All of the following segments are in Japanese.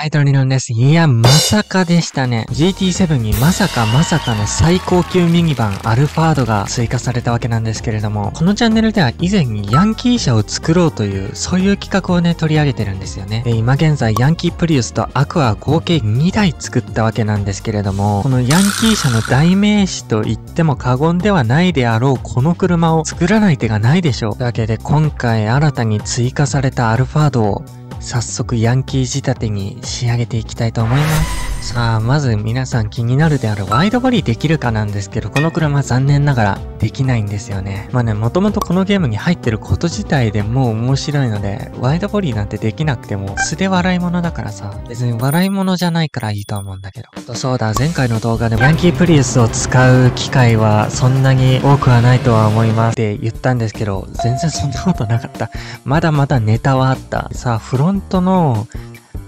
はい、トリノンです。いや、まさかでしたね。GT7 にまさかまさかの最高級ミニバンアルファードが追加されたわけなんですけれども、このチャンネルでは以前にヤンキー車を作ろうという、そういう企画をね、取り上げてるんですよね。で、今現在ヤンキープリウスとアクア合計2台作ったわけなんですけれども、このヤンキー車の代名詞と言っても過言ではないであろうこの車を作らない手がないでしょう。というわけで今回新たに追加されたアルファードを早速ヤンキー仕立てに仕上げていきたいと思います。さあ、まず皆さん気になるであるワイドボディできるかなんですけど、この車残念ながらできないんですよね。まあね、もともとこのゲームに入ってること自体でもう面白いので、ワイドボディなんてできなくても素で笑い物だからさ、別に笑い物じゃないからいいと思うんだけど。そうだ、前回の動画でヤンキープリウスを使う機会はそんなに多くはないとは思いますって言ったんですけど、全然そんなことなかった。まだまだネタはあった。さあ、フロントの、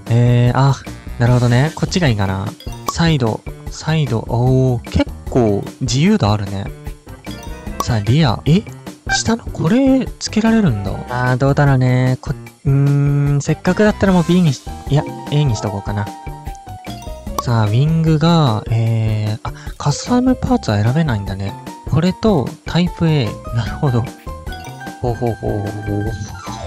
えー、あ、なるほどね。こっちがいいかな。サイド、サイド、おー、結構自由度あるね。さあ、リア。え？下の？これ、つけられるんだ。あー、どうだろうね。こ、うーん、せっかくだったらもう B にし、いや、A にしとこうかな。さあ、ウィングが、えー、あ、カスタムパーツは選べないんだね。これと、タイプ A。なるほど。ほうほうほうほう。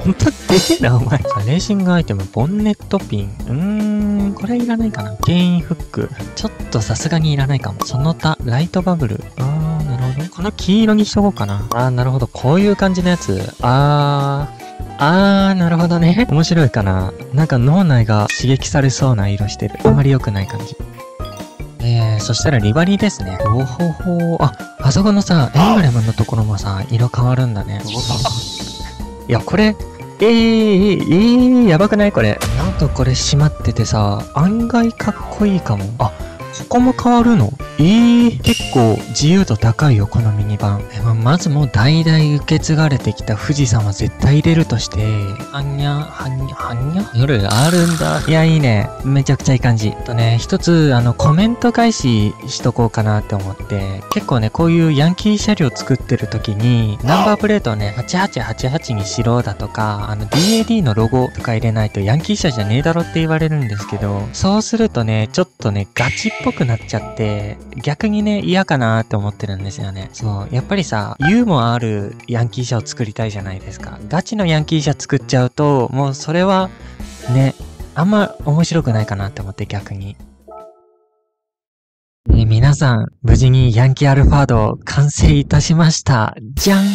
ほんとでけえな、お前。さあ、レーシングアイテム、ボンネットピン。うーん。これいらないかな。ゲインフック。ちょっとさすがにいらないかも。その他、ライトバブル。あー、なるほど。この黄色にしとこうかな。あー、なるほど。こういう感じのやつ。あー。あー、なるほどね。面白いかな。なんか脳内が刺激されそうな色してる。あんまり良くない感じ。えー、そしたらリバリーですね。おほほあ、あそこのさ、エンブレムのところもさ、色変わるんだね。いや、これ、えー、えー、えー、やばくない？これ。なんかこれ閉まっててさ、案外かっこいいかも。あ、ここも変わるの？ええー、結構自由度高いよ、このミニバン。えままずもう代々受け継がれてきた富士山は絶対入れるとして、はんにゃ、はんにゃ、はんにゃ夜あるんだ。いや、いいね。めちゃくちゃいい感じ。とね、一つ、あの、コメント返ししとこうかなって思って、結構ね、こういうヤンキー車両作ってる時に、ナンバープレートをね、8888にしろだとか、あの、DAD のロゴとか入れないとヤンキー車じゃねえだろって言われるんですけど、そうするとね、ちょっとね、ガチっぽくなっちゃって、逆にね、嫌かなって思ってるんですよね。そう。やっぱりさ、ユーモアあるヤンキー車を作りたいじゃないですか。ガチのヤンキー車作っちゃうと、もうそれは、ね、あんま面白くないかなって思って逆に。ね、皆さん、無事にヤンキーアルファード完成いたしました。じゃん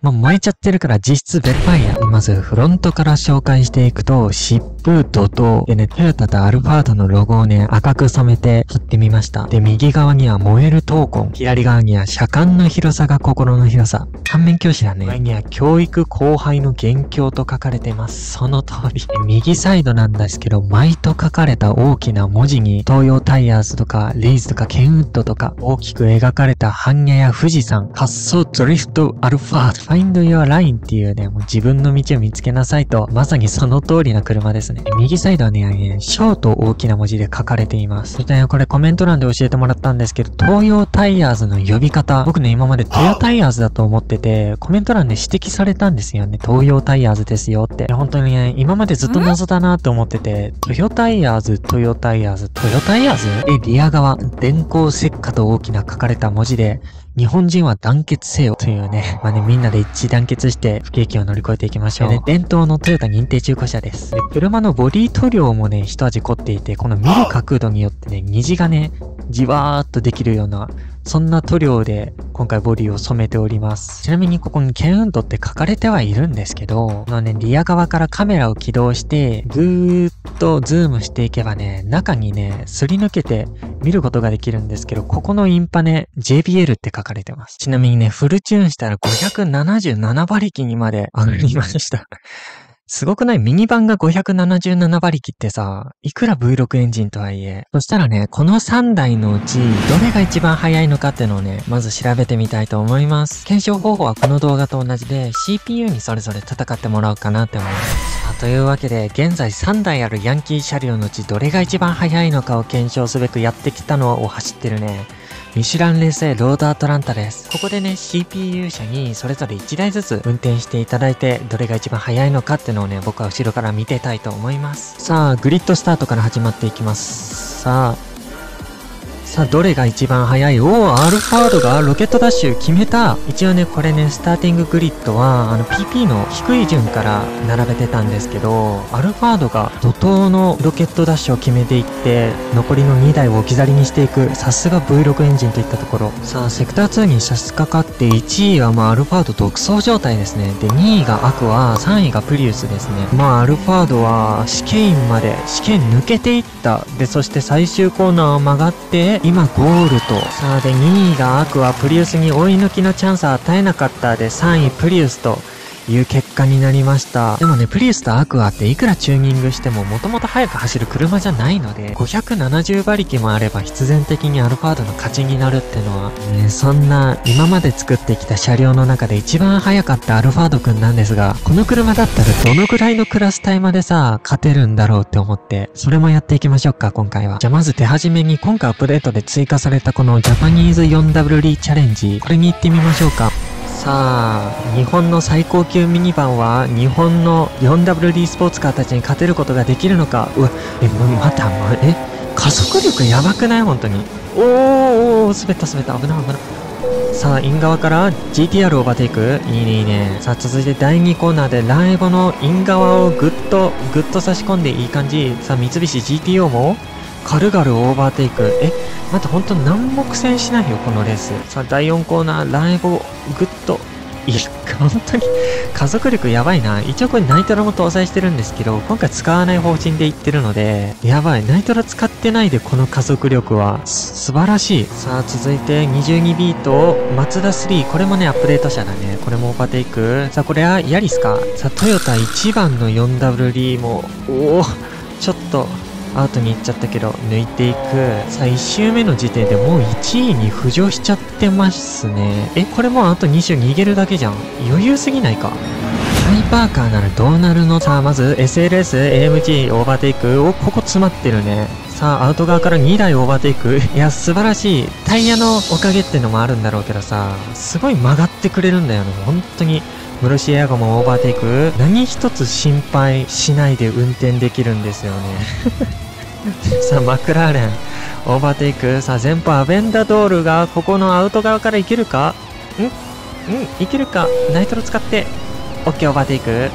もう燃えちゃってるから実質別ファイヤー。まずフロントから紹介していくと、疾風怒涛。でね、トヨタとアルファードのロゴをね、赤く染めて貼ってみました。で、右側には燃える闘魂。左側には車間の広さが心の広さ。反面教師だね。上には教育後輩の元凶と書かれています。その通り。右サイドなんですけど、舞と書かれた大きな文字に、東洋タイヤーズとか、レイズとか、ケンウッドとか、大きく描かれた般若や富士山、発想ドリフトアルファード。Find Your Line っていうね、もう自分の道を見つけなさいと、まさにその通りな車ですね。右サイドはね、ショート大きな文字で書かれています。そしてね、これコメント欄で教えてもらったんですけど、東洋タイヤーズの呼び方、僕ね、今までトヨタイヤーズだと思ってて、コメント欄で指摘されたんですよね。東洋タイヤーズですよって。本当にね、今までずっと謎だなって思ってて、トヨタイヤーズ、トヨタイヤーズ、トヨタイヤーズ？で、リア側、電光石火と大きな書かれた文字で、日本人は団結せよというね、まあね、みんなで一致団結して不景気を乗り越えていきましょう。でね、伝統のトヨタ認定中古車です。で、車のボディ塗料もね、一味凝っていて、この見る角度によってね、虹がね、じわーっとできるようなそんな塗料で今回ボディを染めております。ちなみにここに KENWOOD って書かれてはいるんですけど、このね、リア側からカメラを起動して、ぐーっとズームしていけばね、中にね、すり抜けて見ることができるんですけど、ここのインパネ、JBL って書かれてます。ちなみにね、フルチューンしたら577馬力にまで上がりました。すごくない？ミニバンが577馬力ってさ、いくら V6 エンジンとはいえ。そしたらね、この3台のうち、どれが一番速いのかってのをね、まず調べてみたいと思います。検証方法はこの動画と同じで、CPU にそれぞれ戦ってもらおうかなって思います。というわけで、現在3台あるヤンキー車両のうち、どれが一番速いのかを検証すべくやってきたのを走ってるね、ミシュランレースへロードアトランタです。ここでね、CPU 車にそれぞれ1台ずつ運転していただいて、どれが一番速いのかっていうのをね、僕は後ろから見てたいと思います。さあ、グリッドスタートから始まっていきます。さあ、さあ、どれが一番速い？おー、アルファードがロケットダッシュ決めた一応ね、これね、スターティンググリッドは、あの、PP の低い順から並べてたんですけど、アルファードが怒涛のロケットダッシュを決めていって、残りの2台を置き去りにしていく、さすが V6 エンジンといったところ。さあ、セクター2に差し掛かって、1位はまあ、アルファード独走状態ですね。で、2位がアクア、3位がプリウスですね。まあ、アルファードは、試験員まで、試験抜けていった。で、そして最終コーナーを曲がって、今ゴールと、さあで2位がアクアプリウスに追い抜きのチャンスを与えなかった。で3位プリウスと、いう結果になりました。でもね、プリウスとアクアっていくらチューニングしてももともと速く走る車じゃないので、570馬力もあれば必然的にアルファードの勝ちになるってのは、ね、そんな今まで作ってきた車両の中で一番速かったアルファードくんなんですが、この車だったらどのくらいのクラス帯までさ、勝てるんだろうって思って、それもやっていきましょうか、今回は。じゃまず手始めに今回アップデートで追加されたこのジャパニーズ 4WD チャレンジ、これに行ってみましょうか。さあ、日本の最高級ミニバンは日本の 4WD スポーツカーたちに勝てることができるのかうわ、え、また、ま、え、加速力やばくない？本当に。おーおー、滑った滑った。危ない危ない。さあ、イン側から GTR オーバーテイク。いいねいいね。さあ、続いて第2コーナーでランエボのイン側をぐっと、ぐっと差し込んでいい感じ。さあ、三菱 GTO も軽々オーバーテイク。え、またほんと何も苦戦しないよ、このレース。さあ、第4コーナー、ライブをぐっと、いや、本当に加速力やばいな。一応これナイトロも搭載してるんですけど、今回使わない方針で言ってるので、やばい。ナイトロ使ってないでこの加速力は、素晴らしい。さあ、続いて22ビート、マツダ3。これもね、アップデート車だね。これもオーバーテイク。さあ、これはヤリスか。さあ、トヨタ1番の 4WD も、おお、ちょっと、アウトに行っちゃったけど、抜いていく。さあ、1周目の時点でもう1位に浮上しちゃってますね。え、これもうあと2周逃げるだけじゃん。余裕すぎないか。ハイパーカーならどうなるのさあ、まず SLS、AMG オーバーテイク。お、ここ詰まってるね。さあ、アウト側から2台オーバーテイク。いや、素晴らしい。タイヤのおかげってのもあるんだろうけどさ、すごい曲がってくれるんだよね。本当に。ムルシエラゴもオーバーテイク。何一つ心配しないで運転できるんですよね。さあマクラーレン。オーバーテイク。さあ前方アヴェンタドールがここのアウト側からいけるか？ん？ん？いけるか？ナイトロ使って。OK オーバーテイク。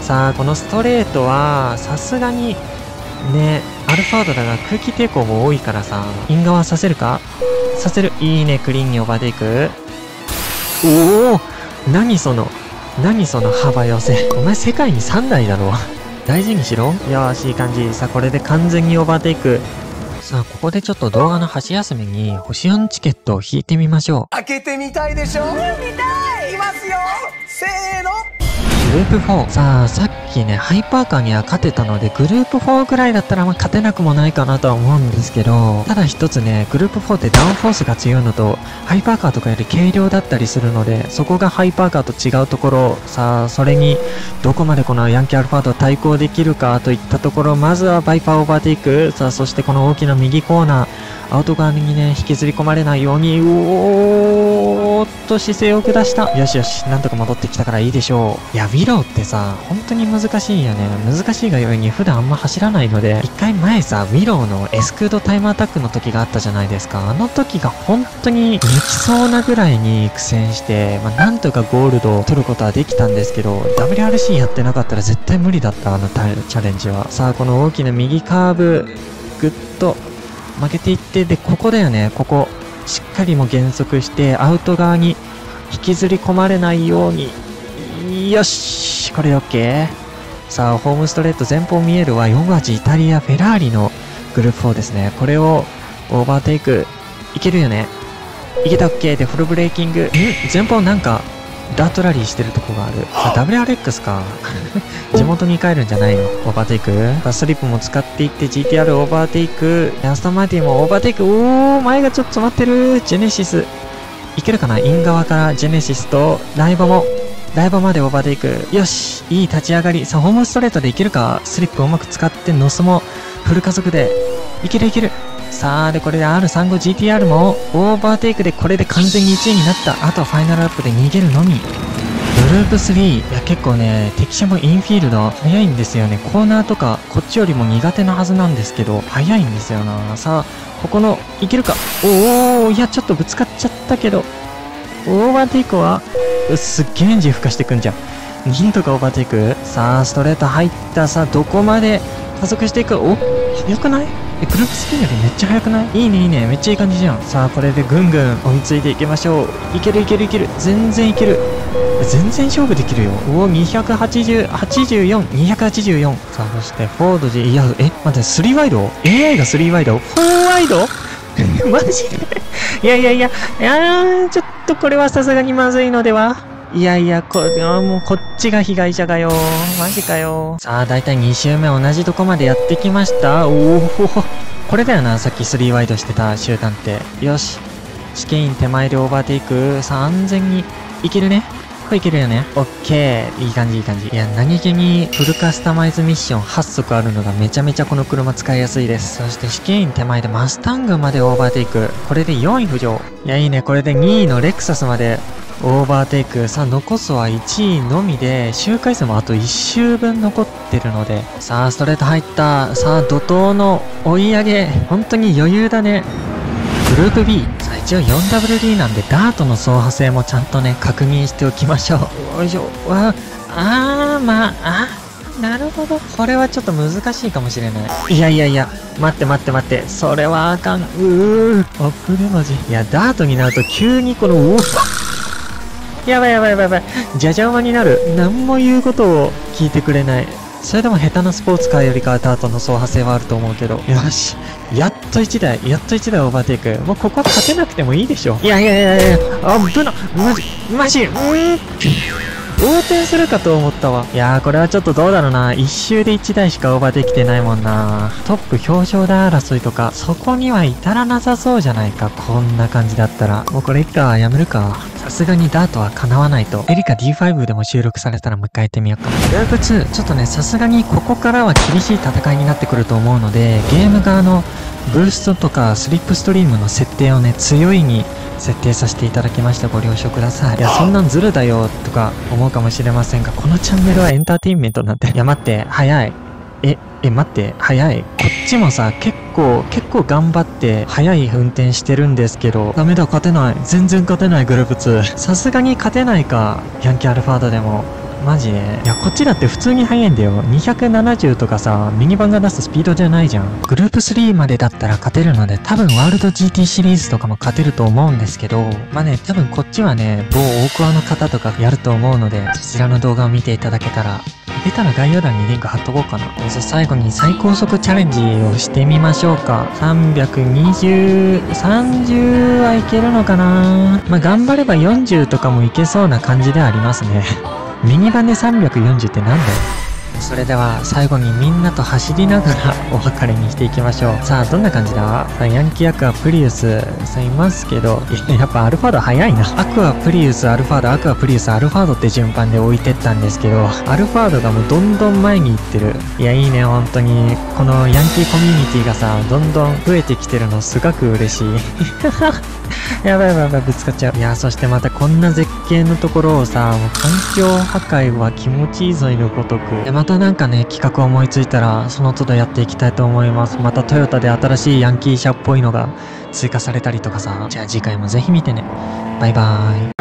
さあこのストレートはさすがにねアルファードだが空気抵抗も多いからさイン側させるか？させる。いいねクリーンにオーバーテイク。おお何その？何その幅寄せ。お前世界に3台だろ。大事にしろよーし、いい感じ。さあ、これで完全にオーバーテイク。さあ、ここでちょっと動画の箸休めに星4チケットを引いてみましょう。開けてみたいでしょ？見たいいますよせーのグループ4。さあ、さっきね、ハイパーカーには勝てたので、グループ4くらいだったらまあ勝てなくもないかなとは思うんですけど、ただ一つね、グループ4ってダウンフォースが強いのと、ハイパーカーとかより軽量だったりするので、そこがハイパーカーと違うところ、さあ、それに、どこまでこのヤンキーアルファード対抗できるかといったところ、まずはバイパーオーバーテイク、さあ、そしてこの大きな右コーナー、アウト側にね、引きずり込まれないように、うおーっと姿勢を崩した。よしよし、なんとか戻ってきたからいいでしょう。いや、ウィローってさ、本当に難しいよね。難しいがゆえに普段あんま走らないので、一回前さ、ウィローのエスクードタイムアタックの時があったじゃないですか。あの時が本当に抜きそうなぐらいに苦戦して、まあ、なんとかゴールドを取ることはできたんですけど、WRC やってなかったら絶対無理だった、あのチャレンジは。さあ、この大きな右カーブ、ぐっと負けていって、で、ここだよね、ここ。しっかりも減速して、アウト側に引きずり込まれないように。よしこれで OK。さあ、ホームストレート前方見えるは4味イタリア、フェラーリのグループ4ですね。これをオーバーテイク、いけるよね。いけた OK でフルブレーキング。ん前方なんかダートラリーしてるとこがある。さあ、WRX か。地元に帰るんじゃないのオーバーテイクバスリップも使っていって GTR オーバーテイク。アストンマーティンもオーバーテイク。おー、前がちょっと詰まってる。ジェネシス。いけるかな？イン側からジェネシスとライバも。ライバまでオーバーテイク。よし。いい立ち上がり。さあ、ホームストレートでいけるか？スリップをうまく使って、ノスもフル加速で。いけるいける。さあ、で、これで R35GTR もオーバーテイクでこれで完全に1位になった。あとはファイナルラップで逃げるのみ。グループ3、いや結構ね、敵車もインフィールド速いんですよね。コーナーとかこっちよりも苦手なはずなんですけど、速いんですよな。さあ、ここの、いけるか？おおいや、ちょっとぶつかっちゃったけど、オーバーテイクは、すっげえエンジン吹かしてくんじゃん。なんとかオーバーテイクさあ、ストレート入った。さあ、どこまで加速していく？お速くない？え、グループスピンよりめっちゃ速くない？いいねいいね。めっちゃいい感じじゃん。さあ、これでぐんぐん追いついていきましょう。いけるいけるいける。全然いける。全然勝負できるよ。おお、280、84、284。さあ、そして、フォード G、いや、え、待って、3ワイド ?AI が3ワイド ?4 ワイド？マジで？いやいやいや、いやー、ちょっとこれはさすがにまずいのではいやいや、こ、もうこっちが被害者がよ。マジかよ。さあ、だいたい2周目同じとこまでやってきました。おおこれだよな、さっき3ワイドしてた集団って。よし。シケイン手前でオーバーテイク。さあ、安全にいけるね。これいけるよね。オッケー。いい感じ、いい感じ。いや、何気にフルカスタマイズミッション8速あるのがめちゃめちゃこの車使いやすいです。そしてシケイン手前でマスタングまでオーバーテイク。これで4位浮上。いや、いいね。これで2位のレクサスまでオーバーテイク。さあ、残すは1位のみで、周回数もあと1周分残ってるので、さあ、ストレート入った。さあ、怒涛の追い上げ。本当に余裕だね。グループ B。さあ、一応 4WD なんで、ダートの走破性もちゃんとね、確認しておきましょう。よいしょ。わあー、まあ、あ、なるほど。これはちょっと難しいかもしれない。いやいやいや、待って待って待って。それはあかん。うー、アップでマジ。いや、ダートになると急にこの、うわやばいやばいやばいやばい。じゃじゃ馬になる。何も言うことを聞いてくれない。それでも下手なスポーツカーよりかはダートの走破性はあると思うけど。よし。やっと1台、やっと1台オーバーテイク。もうここは勝てなくてもいいでしょ。いやいやいやいや、あ、ぶな、マジ、マジ、うーん。横転するかと思ったわ。いやー、これはちょっとどうだろうな。一周で1台しかオーバーできてないもんな。トップ表彰台争いとか、そこには至らなさそうじゃないか。こんな感じだったら。もうこれいっか、やめるか。さすがにダートは叶わないと。エリカ D5 でも収録されたらもう一回やってみようか。ループ2、ちょっとね、さすがにここからは厳しい戦いになってくると思うので、ゲーム側のブーストとかスリップストリームの設定をね、強いに設定させていただきましたご了承ください。いや、そんなんズルだよとか思うかもしれませんが、このチャンネルはエンターテインメントなんて。いや、待って、早い。え、え、待って、早い。こっちもさ、結構、結構頑張って、早い運転してるんですけど、ダメだ、勝てない。全然勝てない、グループ2。さすがに勝てないか、ヤンキーアルファードでも。マジでいや、こっちだって普通に速いんだよ。270とかさ、ミニバンが出すスピードじゃないじゃん。グループ3までだったら勝てるので、多分ワールド GT シリーズとかも勝てると思うんですけど、まあね、多分こっちはね、某大桑の方とかやると思うので、そちらの動画を見ていただけたら、出たら概要欄にリンク貼っとこうかな。じゃあ最後に最高速チャレンジをしてみましょうか。320、30はいけるのかなまあ頑張れば40とかもいけそうな感じではありますね。ミニバンで340ってなんだよそれでは最後にみんなと走りながらお別れにしていきましょう。さあ、どんな感じだ？さあ、ヤンキーアクアプリウスさあいますけど、やっぱアルファード早いな。アクアプリウスアルファード、アクアプリウスアルファードって順番で置いてったんですけど、アルファードがもうどんどん前に行ってる。いや、いいね、本当に。このヤンキーコミュニティがさ、どんどん増えてきてるのすごく嬉しい。やばいやばいやばい、ぶつかっちゃう。いや、そしてまたこんな絶景のところをさ、もう環境破壊は気持ちいいぞいのごとく。で、またなんかね、企画思いついたら、その都度やっていきたいと思います。またトヨタで新しいヤンキー車っぽいのが追加されたりとかさ。じゃあ次回もぜひ見てね。バイバーイ。